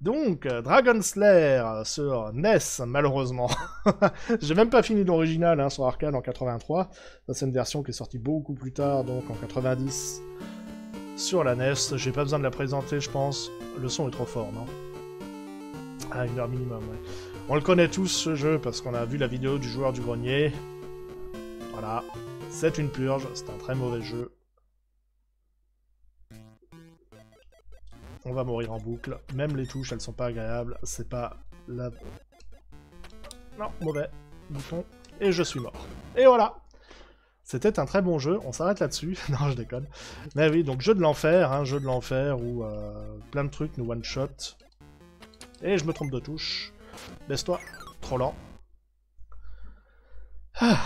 Donc, euh, Dragon Slayer sur NES, malheureusement. J'ai même pas fini l'original hein, sur Arcade en 83. Ça, c'est une version qui est sortie beaucoup plus tard, donc en 90 sur la NES. J'ai pas besoin de la présenter, je pense. Le son est trop fort, non? Ah, une heure minimum. On le connaît tous, ce jeu, parce qu'on a vu la vidéo du joueur du grenier. Voilà. C'est une purge, c'est un très mauvais jeu. On va mourir en boucle. Même les touches, elles sont pas agréables. C'est pas la... Non, mauvais. Bouton. Et je suis mort. Et voilà C'était un très bon jeu. On s'arrête là-dessus. non, je déconne. Mais oui, donc jeu de l'enfer. Hein, jeu de l'enfer où euh, plein de trucs nous one-shot. Et je me trompe de touche. Baisse-toi. Trop lent. Ah.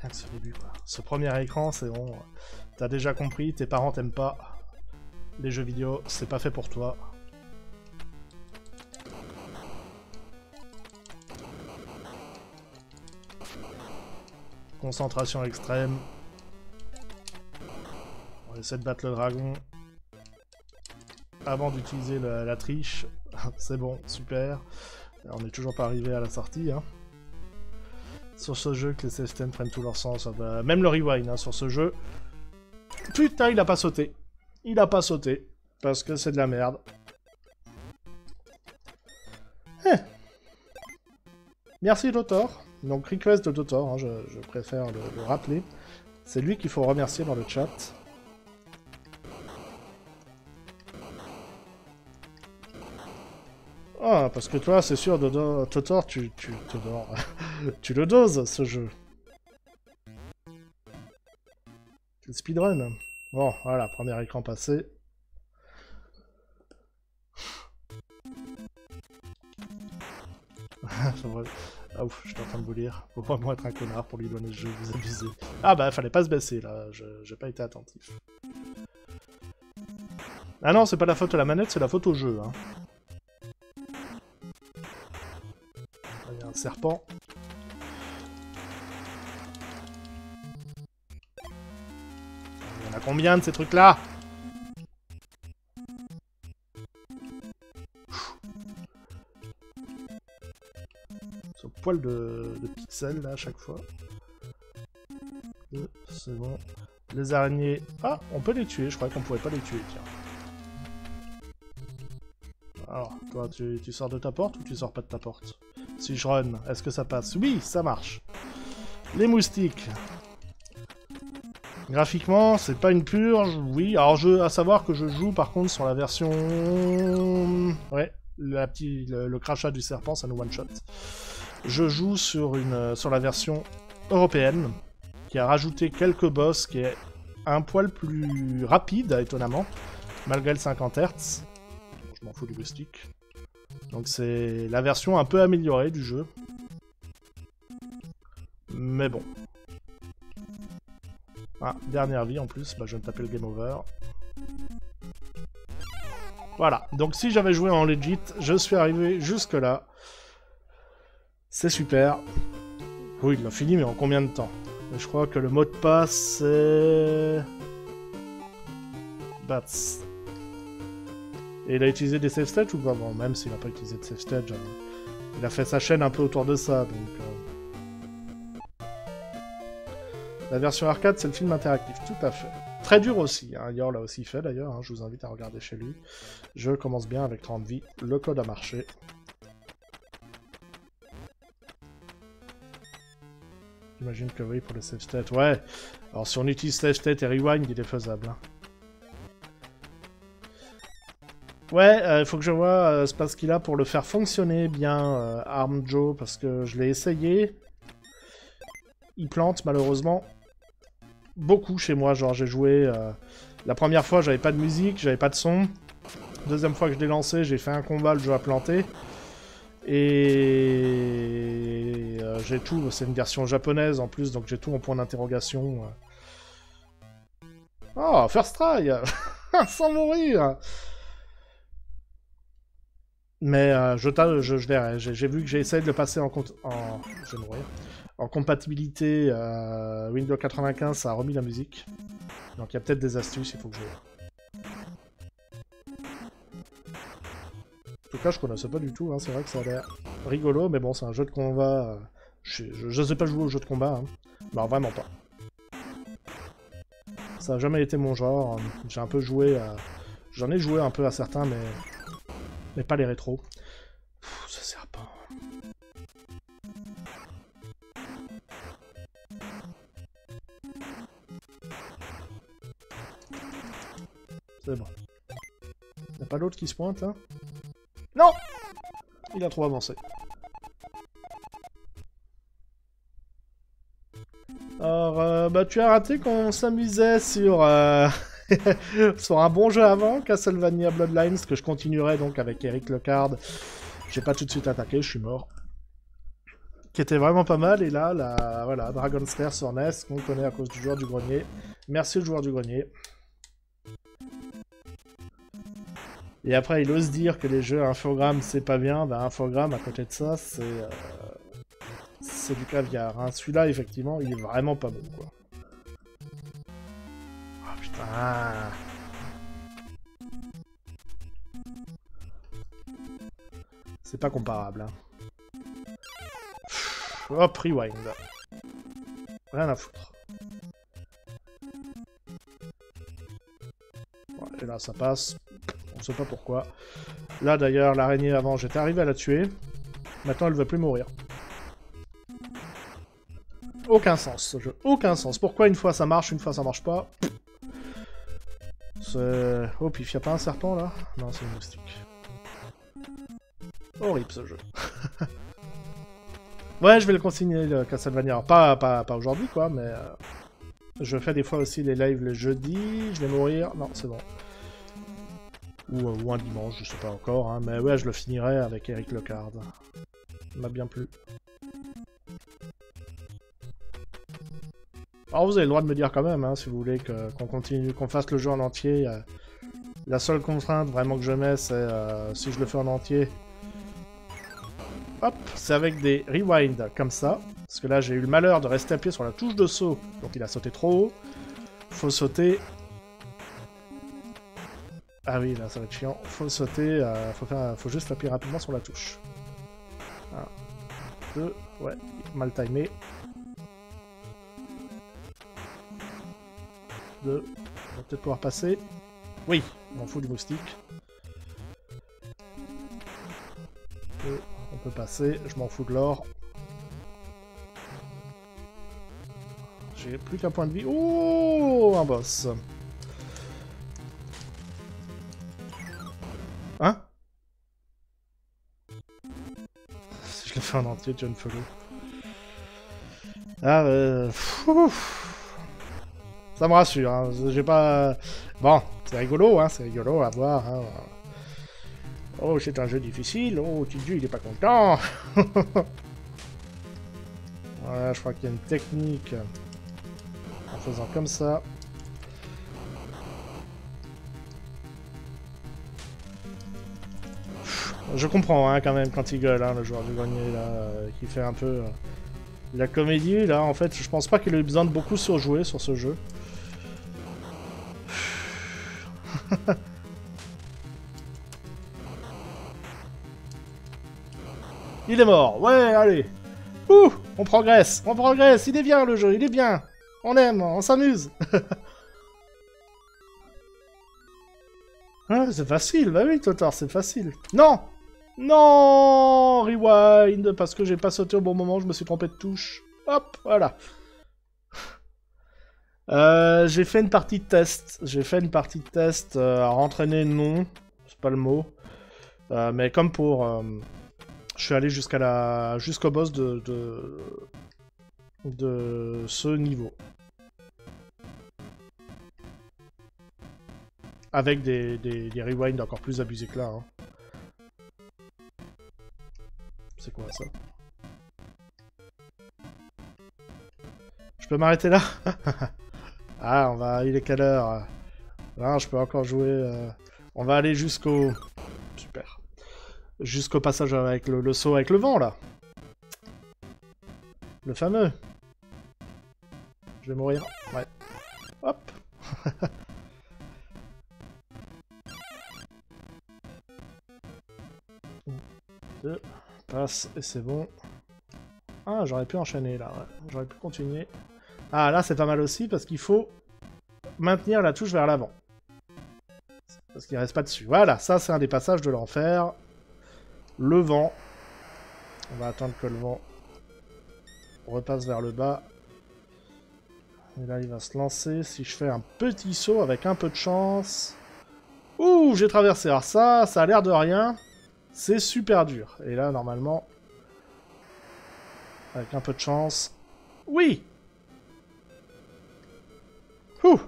Rien que ce début, quoi. Ce premier écran, c'est bon. T'as déjà compris, tes parents t'aiment pas. Les jeux vidéo, c'est pas fait pour toi. Concentration extrême. On essaie de battre le dragon. Avant d'utiliser la, triche. c'est bon, super. On n'est toujours pas arrivé à la sortie. Hein. Sur ce jeu, que les save prennent tout leur sens. Même le rewind hein, sur ce jeu. Putain, il a pas sauté. Il a pas sauté. Parce que c'est de la merde. Eh. Merci Dotor. Donc request de Dotor, hein, je, préfère le, rappeler. C'est lui qu'il faut remercier dans le chat. Ah, parce que toi, c'est sûr, Dodo, Totor, tu, tu, le doses, ce jeu. C'est speedrun. Bon, voilà, premier écran passé. ah ouf, je suis en train de vous lire. Faut vraiment être un connard pour lui donner ce jeu, vous abusez. Ah bah, fallait pas se baisser, là, j'ai pas été attentif. Ah non, c'est pas la faute à la manette, c'est la faute au jeu, hein. Il y a un serpent. Combien de ces trucs-là poil de, pixels là à chaque fois. C'est bon. Les araignées... Ah, on peut les tuer, je croyais qu'on pouvait pas les tuer, tiens. Alors, toi, tu, tu, sors de ta porte ou tu sors pas de ta porte? Si je run, est-ce que ça passe? Oui, ça marche. Les moustiques. Graphiquement, c'est pas une purge, oui. Alors, je, à savoir que je joue par contre sur la version... Ouais, la le crachat du serpent, ça nous one-shot. Je joue sur, une, sur la version européenne, qui a rajouté quelques boss, qui est un poil plus rapide, étonnamment, malgré le 50 Hz. Je m'en fous du joystick. Donc c'est la version un peu améliorée du jeu. Mais bon. Ah, dernière vie en plus, bah, je vais me taper le game over. Voilà, donc si j'avais joué en legit, je suis arrivé jusque là. C'est super. Oui, il l'a fini, mais en combien de temps? Je crois que le mot de passe, c'est... Bats. Et il a utilisé des save states ou pas? Bon, même s'il n'a pas utilisé de save il a fait sa chaîne un peu autour de ça, donc... Euh. La version arcade, c'est le film interactif, tout à fait. Très dur aussi, hein. Yor l'a aussi fait d'ailleurs, hein. je vous invite à regarder chez lui. Je commence bien avec 30 vies, le code a marché. J'imagine que oui, pour le save state. Ouais, alors si on utilise save state et rewind, il est faisable. Hein. Ouais, il euh, faut que je vois euh, ce qu'il a pour le faire fonctionner bien, euh, Arm Joe, parce que je l'ai essayé. Il plante, malheureusement, beaucoup chez moi. Genre, j'ai joué... la première fois, j'avais pas de musique, j'avais pas de son. Deuxième fois que je l'ai lancé, j'ai fait un combat, le jeu a planté. Et euh, j'ai tout, c'est une version japonaise en plus, donc j'ai tout en point d'interrogation. Oh, first try Sans mourir Mais euh, je, je j'ai vu que j'ai essayé de le passer en, en, je vais mourir. en compatibilité euh, Windows 95, ça a remis la musique. Donc il y a peut-être des astuces, il faut que je... En tout cas, je connaissais pas du tout, hein. c'est vrai que ça a l'air rigolo, mais bon, c'est un jeu de combat... euh, Je, je sais pas jouer au jeu de combat, hein. Non, vraiment pas. Ça a jamais été mon genre, j'ai un peu joué à... J'en ai joué un peu à certains, mais... Mais pas les rétros. Pff, ça sert pas. C'est bon. Y'a pas l'autre qui se pointe, hein? Non Il a trop avancé. Alors, euh, bah tu as raté qu'on s'amusait sur... euh, sur un bon jeu avant, Castlevania Bloodlines, que je continuerai donc avec Eric Lecard. J'ai pas tout de suite attaqué, je suis mort. Qui était vraiment pas mal, et là, la, voilà, Dragon's Lair sur NES, qu'on connaît à cause du joueur du grenier. Merci le joueur du grenier. Et après, il ose dire que les jeux infogrammes, c'est pas bien. Bah, infogramme, à côté de ça, c'est... euh, C'est du caviar. hein. Celui-là, effectivement, il est vraiment pas bon, quoi. Ah, C'est pas comparable, hein. Hop, rewind. Rien à foutre. Et là, ça passe. On sait pas pourquoi. Là, d'ailleurs, l'araignée, avant, j'étais arrivé à la tuer. Maintenant, elle veut plus mourir. Aucun sens, ce jeu. Aucun sens. Pourquoi une fois ça marche, une fois ça marche pas? Oh, puis y a pas un serpent, là? Non, c'est une moustique. Horrible, ce jeu. ouais, je vais le consigner, le Castlevania. Pas, pas, pas aujourd'hui, quoi, mais... euh, Je fais des fois aussi les lives le jeudi. Je vais mourir. Non, c'est bon. Ou, euh, un dimanche, je sais pas encore. Hein, mais ouais, je le finirai avec Eric Lecard. Il m'a bien plu. Alors vous avez le droit de me dire quand même, hein, si vous voulez qu'on continue, qu'on fasse le jeu en entier. euh, la seule contrainte vraiment que je mets, c'est euh, si je le fais en entier. Hop, c'est avec des rewinds comme ça. Parce que là, j'ai eu le malheur de rester appuyé sur la touche de saut, donc il a sauté trop haut. Faut sauter. Ah oui, là, ça va être chiant. Faut sauter, euh, faut, faut juste appuyer rapidement sur la touche. Un, deux, ouais, mal timé. Deux, on va peut-être pouvoir passer. Oui, on m'en fout du moustique. On peut passer, je m'en fous de l'or. J'ai plus qu'un point de vie. Oh, un boss. Hein? Si je le fais en entier, John Follow. Ah, euh... pfff. Ça me rassure, hein. j'ai pas... Bon, c'est rigolo, hein, c'est rigolo à voir. Hein. Oh, c'est un jeu difficile, oh, Tiju, il est pas content Voilà, je crois qu'il y a une technique en faisant comme ça. Je comprends hein, quand même quand il gueule, hein, le joueur du grenier, là, euh, qui fait un peu euh, la comédie. Là, en fait, je pense pas qu'il ait besoin de beaucoup surjouer sur ce jeu. il est mort, ouais, allez. Ouh, on progresse, on progresse, il est bien le jeu, il est bien. On aime, on s'amuse. Ah, c'est facile, bah oui, Totor, c'est facile. Non Non Rewind, parce que j'ai pas sauté au bon moment, je me suis trompé de touche. Hop, voilà. Euh, j'ai fait une partie de test. J'ai fait une partie de test euh, à rentraîner, non. C'est pas le mot. Euh, mais comme pour... euh, je suis allé jusqu'à la jusqu'au boss de, de... de ce niveau. Avec des, des, des rewinds encore plus abusés que là. hein. C'est quoi ça? Je peux m'arrêter là? Ah, on va... Il est quelle heure? Ah, je peux encore jouer... euh, On va aller jusqu'au... Super. Jusqu'au passage avec le, le saut avec le vent, là. Le fameux. Je vais mourir. Ouais. Hop 2, passe, et c'est bon. Ah, j'aurais pu enchaîner là, ouais. J'aurais pu continuer. Ah, là c'est pas mal aussi, parce qu'il faut maintenir la touche vers l'avant. Parce qu'il reste pas dessus. Voilà, ça c'est un des passages de l'enfer. Le vent. On va attendre que le vent repasse vers le bas. Et là, il va se lancer. Si je fais un petit saut avec un peu de chance... Ouh, j'ai traversé. Alors ça, ça a l'air de rien. C'est super dur. Et là, normalement... Avec un peu de chance... Oui Vous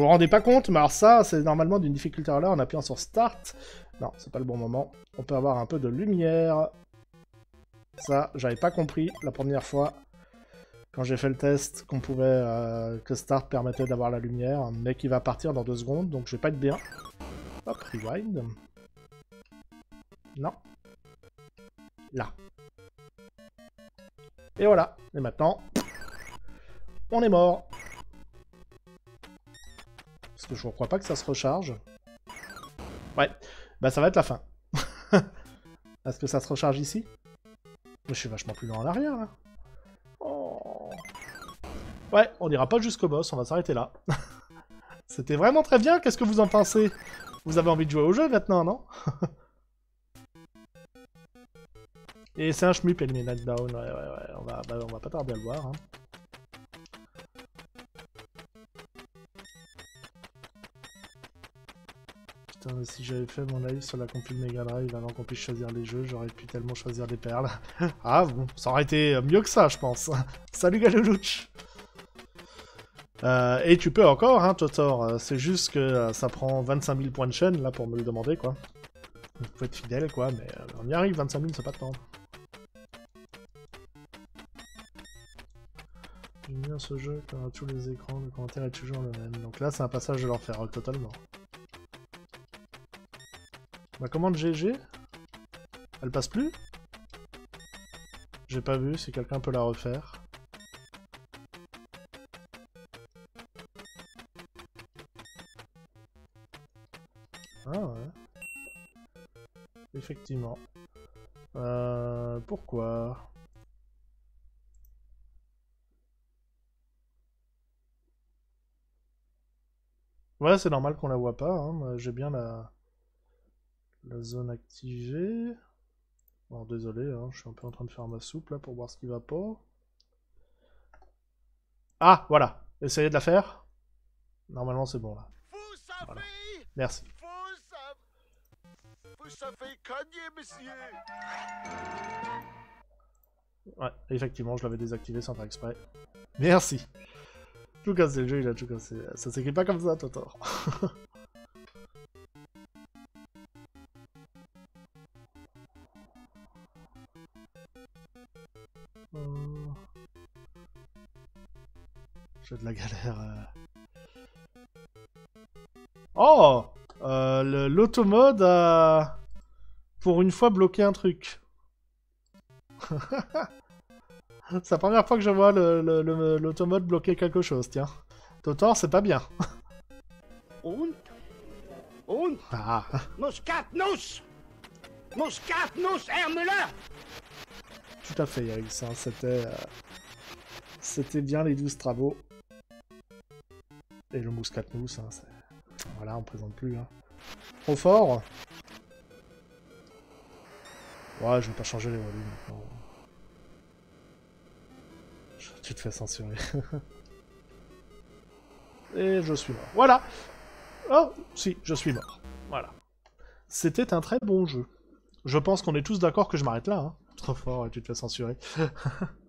vous rendez pas compte, mais alors ça, c'est normalement d'une difficulté là en appuyant sur Start. Non, c'est pas le bon moment. On peut avoir un peu de lumière. Ça, j'avais pas compris la première fois quand j'ai fait le test qu'on pouvait euh, que Start permettait d'avoir la lumière, mais qui va partir dans deux secondes, donc je vais pas être bien. Hop, rewind. Non. Là. Et voilà. Et maintenant, on est mort. Parce que je ne crois pas que ça se recharge. Ouais. Bah ça va être la fin. Est-ce que ça se recharge ici? Je suis vachement plus loin en arrière, là. Oh. Ouais, on n'ira pas jusqu'au boss, on va s'arrêter là. C'était vraiment très bien, qu'est-ce que vous en pensez? Vous avez envie de jouer au jeu maintenant, non? Et c'est un shmup Eliminate Down, ouais, ouais, ouais, on va, bah, on va pas tarder à le voir. Hein. Si j'avais fait mon live sur la compil Mega Drive avant qu'on puisse choisir les jeux, j'aurais pu tellement choisir des perles. ah bon, ça aurait été mieux que ça, je pense. Salut Galoulouch euh, Et tu peux encore, hein, Totor, euh, c'est juste que euh, ça prend 25 000 points de chaîne, là, pour me le demander, quoi. Vous pouvez être fidèle, quoi, mais on y arrive, 25 000, c'est pas de temps. J'aime bien ce jeu, quand tous les écrans, le commentaire est toujours le même. Donc là, c'est un passage de l'enfer, totalement. Ma commande GG Elle passe plus? J'ai pas vu, si quelqu'un peut la refaire. Ah ouais. Effectivement. Euh, pourquoi? Ouais, c'est normal qu'on la voit pas. Hein. J'ai bien la... la zone activée. Alors désolé, hein, je suis un peu en train de faire ma soupe là pour voir ce qui va pas. Ah, voilà. Essayez de la faire. Normalement, c'est bon là. Merci. Ouais, effectivement, je l'avais désactivé sans faire exprès. Merci. Tout cassé, le jeu, il a tout cassé. Ça s'écrit pas comme ça, Totor. euh, L'automode a... Pour une fois bloqué un truc. C'est la première fois que je vois l'automode le, bloquer quelque chose, tiens. Totor, c'est pas bien. Und? Und? Ah. Tout à fait, ça, c'était... Euh, c'était bien les 12 travaux. Et le Muscatnus, hein, voilà, on présente plus. Hein. Trop fort Ouais, je vais pas changer les volumes. Tu te fais censurer. Et je suis mort. Voilà Oh, si, je suis mort. Voilà. C'était un très bon jeu. Je pense qu'on est tous d'accord que je m'arrête là. Hein. Trop fort, tu te fais censurer.